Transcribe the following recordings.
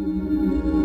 Música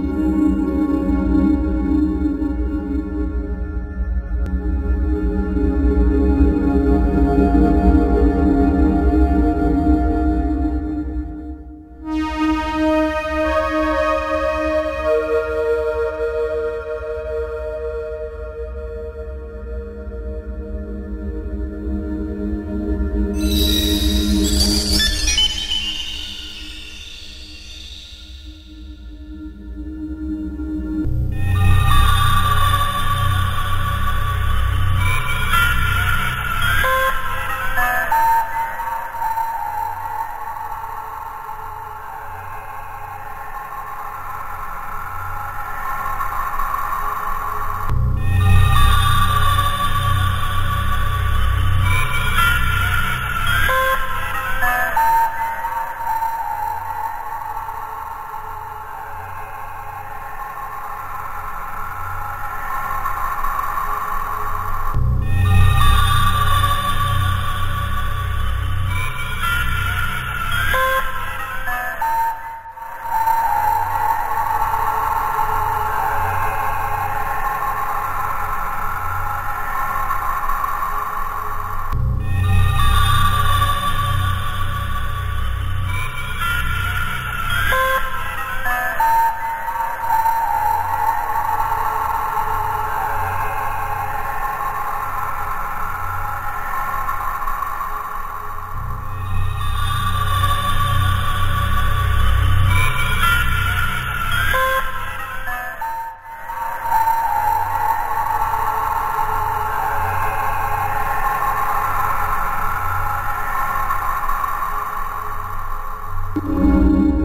thank you